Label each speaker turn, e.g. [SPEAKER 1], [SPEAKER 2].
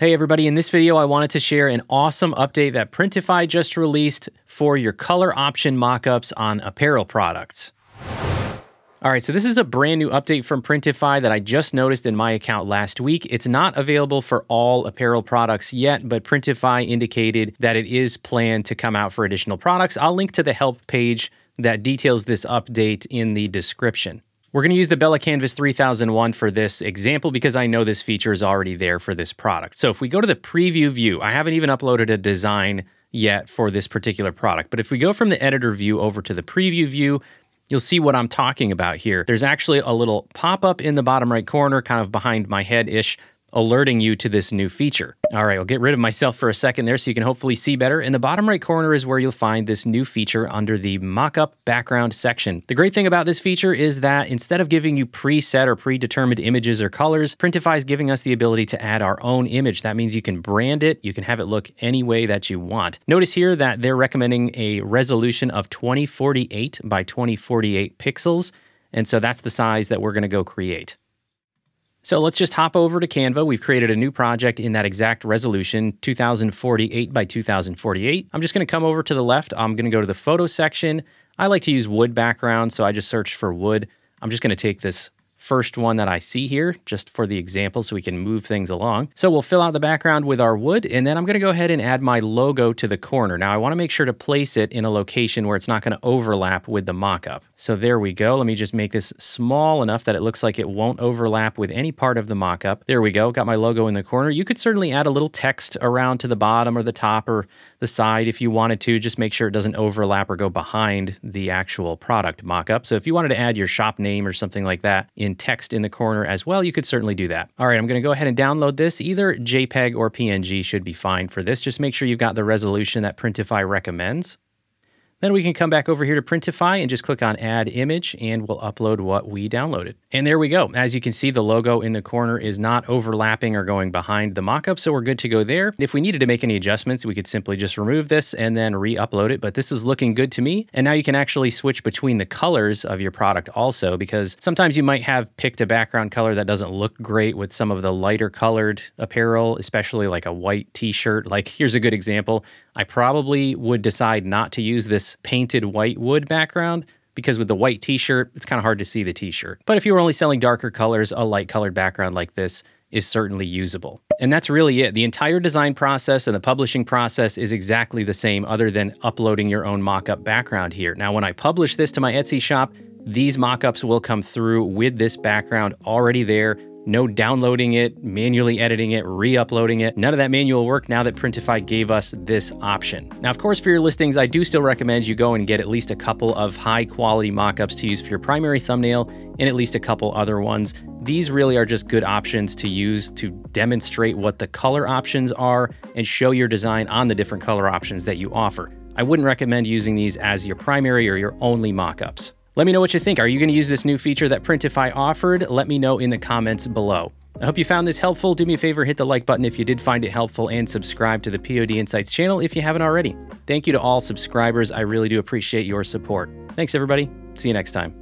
[SPEAKER 1] Hey everybody, in this video I wanted to share an awesome update that Printify just released for your color option mockups on apparel products. All right, so this is a brand new update from Printify that I just noticed in my account last week. It's not available for all apparel products yet, but Printify indicated that it is planned to come out for additional products. I'll link to the help page that details this update in the description. We're going to use the Bella Canvas 3001 for this example because I know this feature is already there for this product. So if we go to the preview view, I haven't even uploaded a design yet for this particular product. But if we go from the editor view over to the preview view, you'll see what I'm talking about here. There's actually a little pop-up in the bottom right corner, kind of behind my head-ish, alerting you to this new feature. All right, I'll get rid of myself for a second there so you can hopefully see better. In the bottom right corner is where you'll find this new feature under the mockup background section. The great thing about this feature is that instead of giving you preset or predetermined images or colors, Printify is giving us the ability to add our own image. That means you can brand it, you can have it look any way that you want. Notice here that they're recommending a resolution of 2048 by 2048 pixels, and so that's the size that we're gonna go create. So let's just hop over to Canva. We've created a new project in that exact resolution, 2048 by 2048. I'm just going to come over to the left. I'm going to go to the photo section. I like to use wood background, so I just searched for wood. I'm just going to take this first one that I see here, just for the example so we can move things along. So we'll fill out the background with our wood, and then I'm gonna go ahead and add my logo to the corner. Now I wanna make sure to place it in a location where it's not gonna overlap with the mockup. So there we go. Let me just make this small enough that it looks like it won't overlap with any part of the mockup. There we go, got my logo in the corner. You could certainly add a little text around to the bottom or the top or the side if you wanted to. Just make sure it doesn't overlap or go behind the actual product mockup. So if you wanted to add your shop name or something like that in in text in the corner as well, you could certainly do that. All right, I'm gonna go ahead and download this. Either JPEG or PNG should be fine for this. Just make sure you've got the resolution that Printify recommends. Then we can come back over here to Printify and just click on Add Image, and we'll upload what we downloaded. And there we go. As you can see, the logo in the corner is not overlapping or going behind the mockup, so we're good to go there. If we needed to make any adjustments, we could simply just remove this and then re-upload it, but this is looking good to me. And now you can actually switch between the colors of your product also, because sometimes you might have picked a background color that doesn't look great with some of the lighter colored apparel, especially like a white t-shirt. Like here's a good example. I probably would decide not to use this painted white wood background because with the white t-shirt, it's kind of hard to see the t-shirt. But if you were only selling darker colors, a light colored background like this is certainly usable. And that's really it. The entire design process and the publishing process is exactly the same other than uploading your own mock-up background here. Now, when I publish this to my Etsy shop, these mock-ups will come through with this background already there no downloading it, manually editing it, re-uploading it. None of that manual work now that Printify gave us this option. Now, of course, for your listings, I do still recommend you go and get at least a couple of high quality mockups to use for your primary thumbnail and at least a couple other ones. These really are just good options to use to demonstrate what the color options are and show your design on the different color options that you offer. I wouldn't recommend using these as your primary or your only mockups. Let me know what you think. Are you going to use this new feature that Printify offered? Let me know in the comments below. I hope you found this helpful. Do me a favor, hit the like button if you did find it helpful, and subscribe to the POD Insights channel if you haven't already. Thank you to all subscribers. I really do appreciate your support. Thanks, everybody. See you next time.